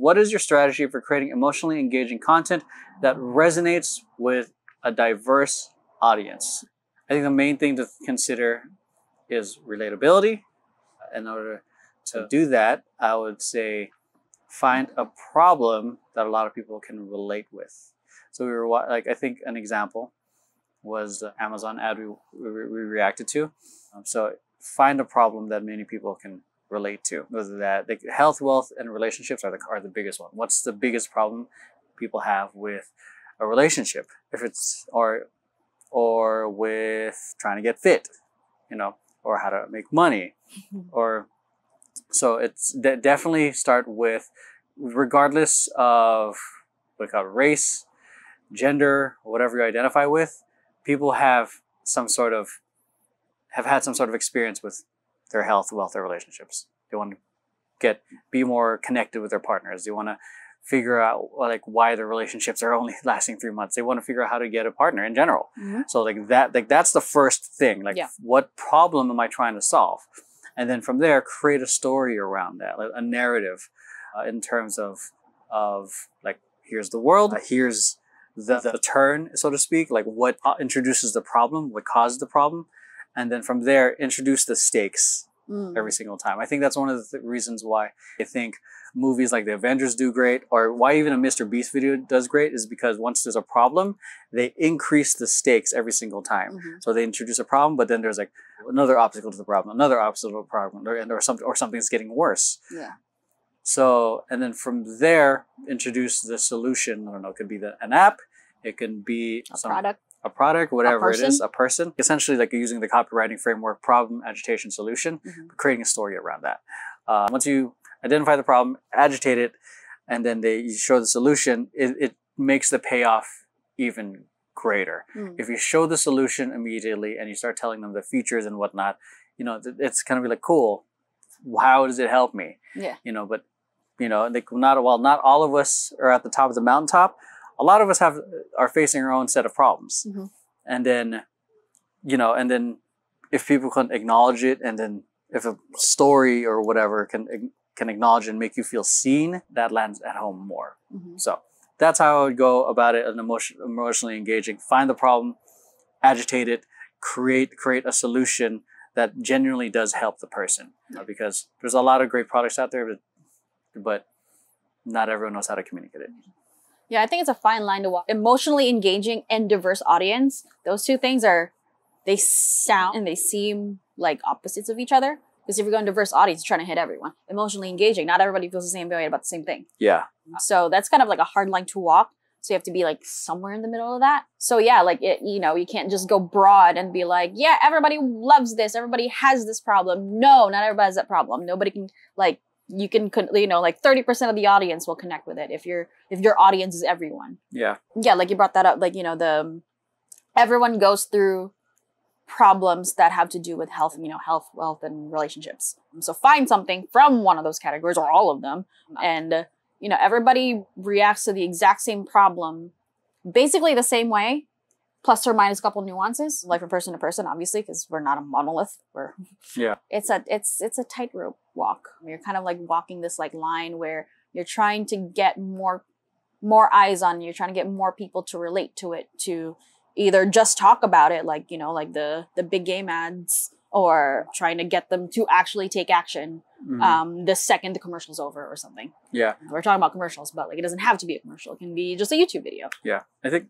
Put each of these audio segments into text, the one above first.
What is your strategy for creating emotionally engaging content that resonates with a diverse audience? I think the main thing to consider is relatability. In order to do that, I would say find a problem that a lot of people can relate with. So we were like, I think an example was the Amazon ad we, we, we reacted to. Um, so find a problem that many people can relate to. Whether that like health, wealth, and relationships are the are the biggest one. What's the biggest problem people have with a relationship? If it's or or with trying to get fit, you know, or how to make money, or so it's de- definitely start with regardless of what we call race, gender, whatever you identify with, people have some sort of have had some sort of experience with their health, wealth, or relationships. They want to get be more connected with their partners. They want to figure out like why their relationships are only lasting three months. They want to figure out how to get a partner in general. Mhm. So like that, like that's the first thing. Like Yeah. what problem am I trying to solve? And then from there, create a story around that, like a narrative, uh, in terms of of like here's the world, uh, here's the, the turn, so to speak, like what uh, introduces the problem, what causes the problem, and then from there introduce the stakes Mm. every single time. I think that's one of the th- reasons why I think movies like the Avengers do great, or why even a Mr. Beast video does great, is because once there's a problem, they increase the stakes every single time. Mhm. So they introduce a problem, but then there's like another obstacle to the problem, another obstacle to the problem, or, or something, or something's getting worse. Yeah. So, and then from there, introduce the solution. I don't know, it could be the, an app, it can be A some, product. A product, whatever it is, a person. Essentially, like using the copywriting framework, problem, agitation, solution, Mhm. creating a story around that. Uh, once you identify the problem, agitate it, and then they you show the solution, it, it makes the payoff even greater. Mm. If you show the solution immediately and you start telling them the features and whatnot, you know, it's kind of like, cool. How does it help me? Yeah. You know, but you know, like not well, not all of us are at the top of the mountaintop. A lot of us have are facing our own set of problems, Mhm. and then, you know, and then if people can acknowledge it, and then if a story or whatever can can acknowledge and make you feel seen, that lands at home more. Mhm. So that's how I would go about it. An emotion, emotionally engaging. Find the problem, agitate it, create create a solution that genuinely does help the person. Uh, Because there's a lot of great products out there, but but not everyone knows how to communicate it. Yeah, I think it's a fine line to walk. Emotionally engaging and diverse audience. Those two things are, they sound and they seem like opposites of each other. Because if you're going diverse audience, you're trying to hit everyone. Emotionally engaging, not everybody feels the same way about the same thing. Yeah, So that's kind of like a hard line to walk. So you have to be like somewhere in the middle of that. So yeah, like it, you know, you can't just go broad and be like, yeah, everybody loves this, everybody has this problem. No, not everybody has that problem. Nobody can like you can you know like 30% of the audience will connect with it if your if your audience is everyone. yeah, Yeah, like you brought that up like you know the um, everyone goes through problems that have to do with health, you know, health, wealth and relationships. So find something from one of those categories or all of them and you know everybody reacts to the exact same problem basically the same way plus or minus a couple nuances like from person to person obviously because we're not a monolith we're Yeah. it's a it's it's a tightrope walk you're kind of like walking this like line where you're trying to get more more eyes on you you're trying to get more people to relate to it to either just talk about it like you know like the the big game ads or trying to get them to actually take action Mhm. um, the second the commercial's over or something. yeah, We're talking about commercials, but like it doesn't have to be a commercial. It can be just a YouTube video. yeah. I think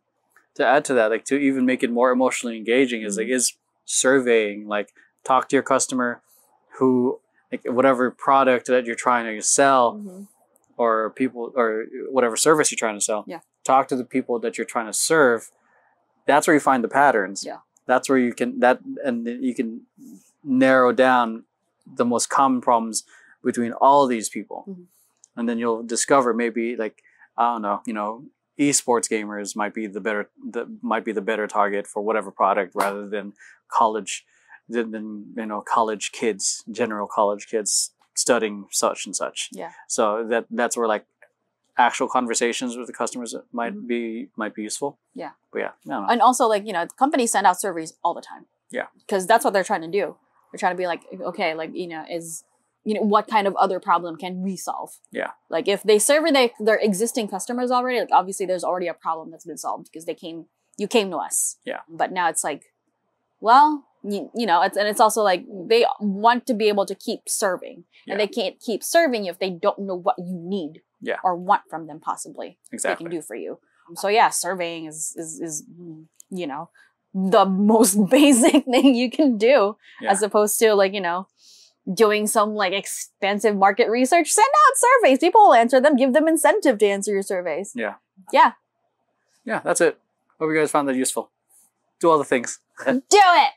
to add to that, like to even make it more emotionally engaging, is like is surveying. Like talk to your customer, who like whatever product that you're trying to sell, or people or whatever service you're trying to sell. Yeah. Talk to the people that you're trying to serve. That's where you find the patterns. Yeah. That's where you can that and you can narrow down the most common problems between all these people. Mhm. And then you'll discover maybe like I don't know, you know, esports gamers might be the better the might be the better target for whatever product rather than college than, than you know college kids, general college kids studying such and such. Yeah. So that that's where like actual conversations with the customers might Mhm. be might be useful. Yeah. But yeah, I don't. And also, like you know, companies send out surveys all the time. Yeah. Because that's what they're trying to do. They're trying to be like, okay, like you know, is you know what kind of other problem can we solve Yeah. like if they survey their, their existing customers already like obviously there's already a problem that's been solved because they came you came to us Yeah. but now it's like well you, you know it's, and it's also like they want to be able to keep serving Yeah. and they can't keep serving you if they don't know what you need Yeah. or want from them possibly Exactly. they can do for you so yeah surveying is is, is you know the most basic thing you can do Yeah. as opposed to like you know doing some like expensive market research send out surveys people will answer them give them incentive to answer your surveys Yeah. yeah Yeah, that's it. Hope you guys found that useful. Do all the things. do it